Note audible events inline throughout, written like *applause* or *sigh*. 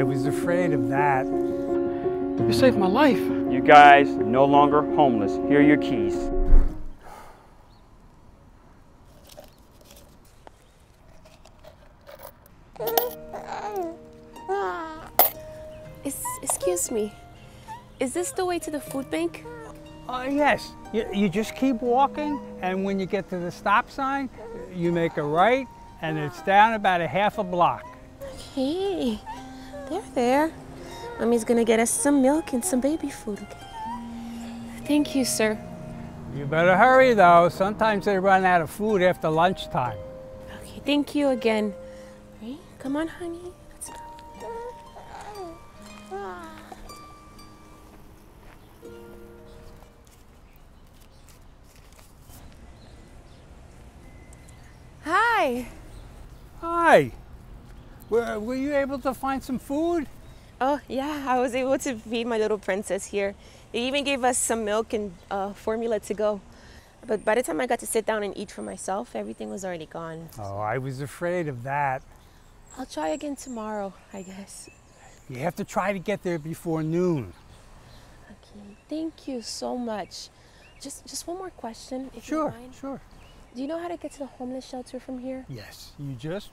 I was afraid of that. You saved my life. You guys are no longer homeless. Here are your keys. Is, excuse me. Is this the way to the food bank? Oh, yes. You, you just keep walking, and when you get to the stop sign, you make a right, and it's down about a half a block. Hey, there, there. Mommy's gonna get us some milk and some baby food, okay? Thank you, sir. You better hurry, though. Sometimes they run out of food after lunchtime. Okay, thank you again. Right? Come on, honey. Let's go. Hi. Hi. Were, were you able to find some food? Oh, yeah, I was able to feed my little princess here. They even gave us some milk and uh, formula to go. But by the time I got to sit down and eat for myself, everything was already gone. Oh, I was afraid of that. I'll try again tomorrow, I guess. You have to try to get there before noon. Okay, thank you so much. Just, just one more question, if you Sure, don't mind. sure. Do you know how to get to the homeless shelter from here? Yes, you just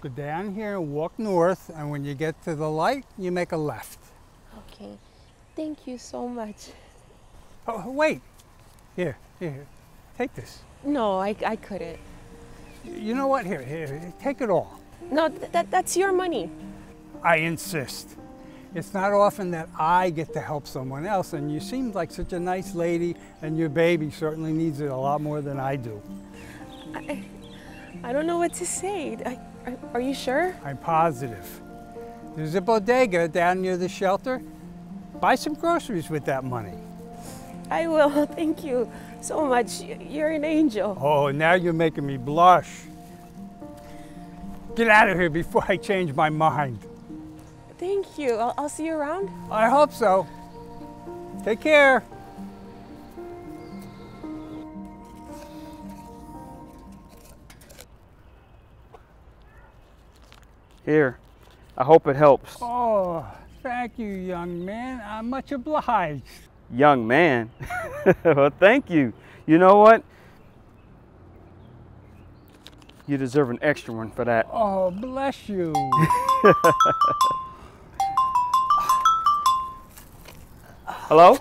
go down here and walk north, and when you get to the light, you make a left. Okay, thank you so much. Oh, wait. Here, here, take this. No, I, I couldn't. You know what? Here, here, take it all. No, th- that, that's your money. I insist. It's not often that I get to help someone else, and you seem like such a nice lady, and your baby certainly needs it a lot more than I do. I, I don't know what to say. I, are, you sure? I'm positive. There's a bodega down near the shelter. Buy some groceries with that money. I will. *laughs* Thank you so much. You're an angel. Oh, now you're making me blush. Get out of here before I change my mind. Thank you. I'll, I'll see you around. I hope so. Take care. Here. I hope it helps. Oh, thank you, young man. I'm much obliged. Young man. *laughs* well, thank you. You know what? You deserve an extra one for that. Oh, bless you. *laughs* Hello?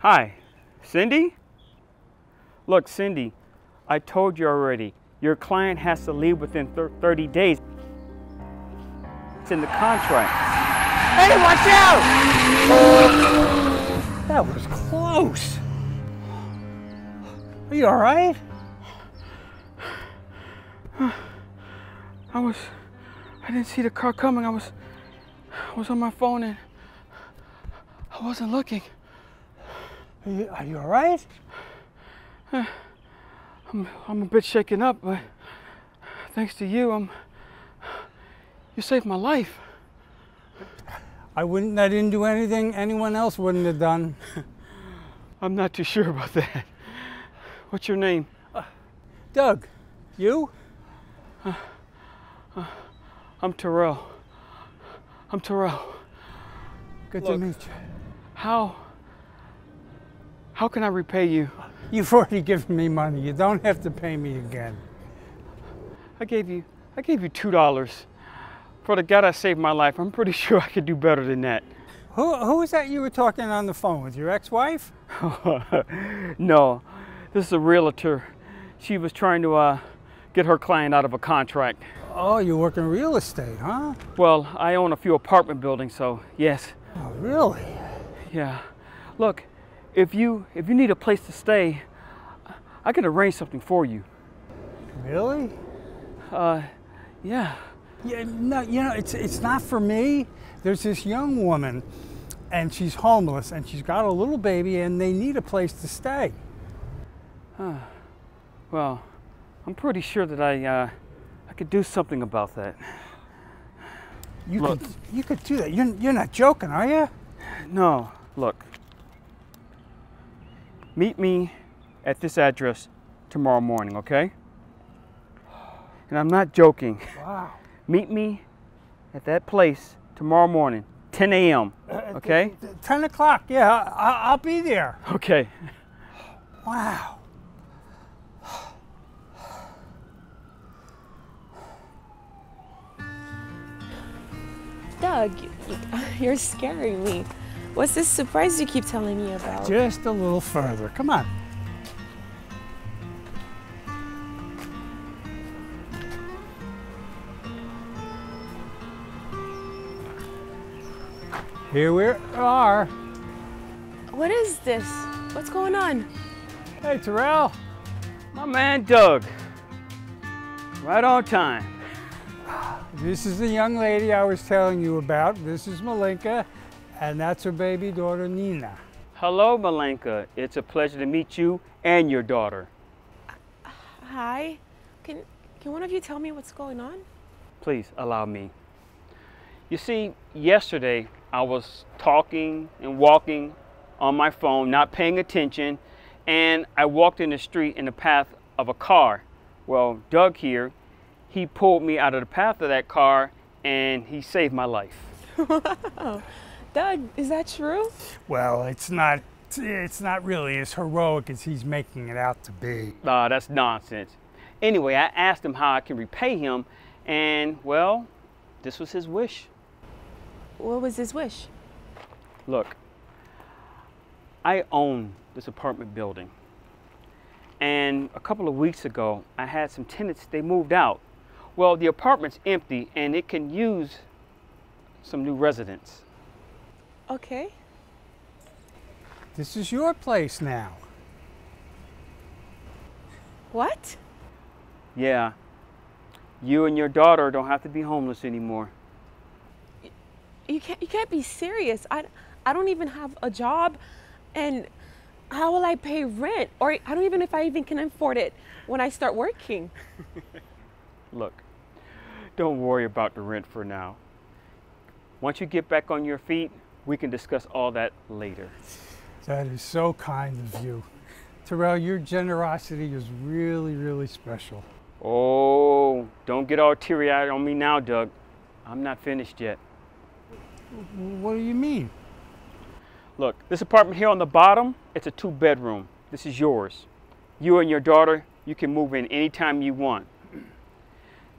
Hi. Cindy? Look, Cindy, I told you already. Your client has to leave within 30 days. It's in the contract. hey, watch out! That was close. Are you all right? I was, I didn't see the car coming. I was, I was on my phone and I wasn't looking. Are you, are you all right? I'm, I'm a bit shaken up, but thanks to you, I'm, you saved my life. I wouldn't. I didn't do anything anyone else wouldn't have done. *laughs* I'm not too sure about that. What's your name? Uh, Doug, you? Uh, uh, I'm Terrell. I'm Terrell. Good to meet you. How, how can I repay you? *laughs* You've already given me money. You don't have to pay me again. I gave you, I gave you two dollars. For the God I saved my life, I'm pretty *laughs* sure I could do better than that. Who, who was that you were talking on the phone with? Your ex-wife? *laughs* no, this is a realtor. She was trying to uh, get her client out of a contract. Oh, you work in real estate, huh? Well, I own a few apartment buildings, so yes, Oh, really? yeah. Look, if you if you need a place to stay, I can arrange something for you. Really? Uh, yeah. Yeah, no, you know, it's it's not for me. There's this young woman, and she's homeless, and she's got a little baby, and they need a place to stay. Well, I'm pretty sure that I uh, I could do something about that. You Look. could you could do that. You're you're not joking, are you? No, look. Meet me at this address tomorrow morning, okay? And I'm not joking. Wow. Meet me at that place tomorrow morning, 10 a.m. Uh, uh, okay? 10 o'clock, yeah, I, I'll be there. Okay. Wow. Doug, you- you're scaring me. What's this surprise you keep telling me about? Just a little further. Come on. Here we are. What is this? What's going on? Hey, Terrell. My man Doug. Right on time. This is the young lady I was telling you about. This is Malika, and that's her baby daughter, Nina. Hello, Malika. It's a pleasure to meet you and your daughter. Hi. Can can one of you tell me what's going on? Please allow me. You see, yesterday I was talking and walking on my phone, not paying attention, and I walked in the street in the path of a car. Well, Doug here, he pulled me out of the path of that car and he saved my life. *laughs* *laughs* Doug, is that true? Well, it's not. It's not really as heroic as he's making it out to be. Ah, that's nonsense. Anyway, I asked him how I can repay him, and well, this was his wish. What was his wish? Look, I own this apartment building. And a couple of weeks ago, I had some tenants, they moved out. Well, the apartment's empty and it can use some new residents. Okay. This is your place now. What? Yeah, you and your daughter don't have to be homeless anymore. You can't you can't be serious. I I don't even have a job and how will I pay rent? Or I don't even know if I even can afford it when I start working. *laughs* Look, don't worry about the rent for now. Once you get back on your feet, we can discuss all that later. That is so kind of you. Terrell, your generosity is really, really special. Oh, don't get all teary eyed on me now, Doug. I'm not finished yet. What do you mean? Look, this apartment here on the bottom, it's a two bedroom. This is yours. You and your daughter, you can move in anytime you want.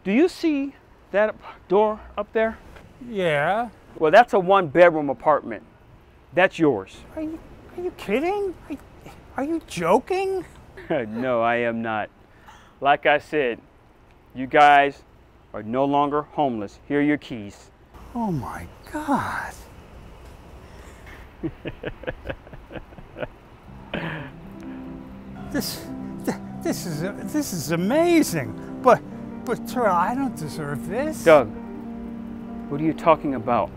Do you see that door up there? Yeah. Well, that's a one bedroom apartment. That's yours. Are you, are you kidding? Are, are you joking? *laughs* no, I am not. Like I said, you guys are no longer homeless. Here are your keys. Oh my God. *laughs* this, th- this is this is amazing. But, but Terrell, I don't deserve this. Doug, what are you talking about?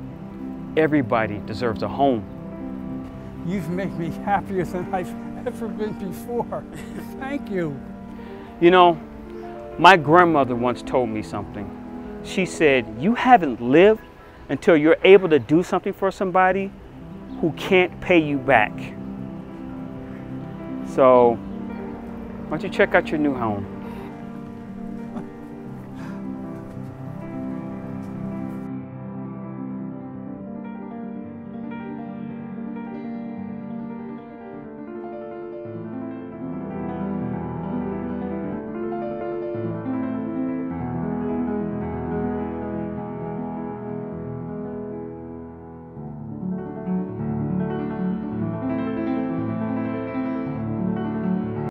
Everybody deserves a home. You've made me happier than I've ever been before. Thank you. You know, my grandmother once told me something. She said, You haven't lived until you're able to do something for somebody who can't pay you back. So, why don't you check out your new home?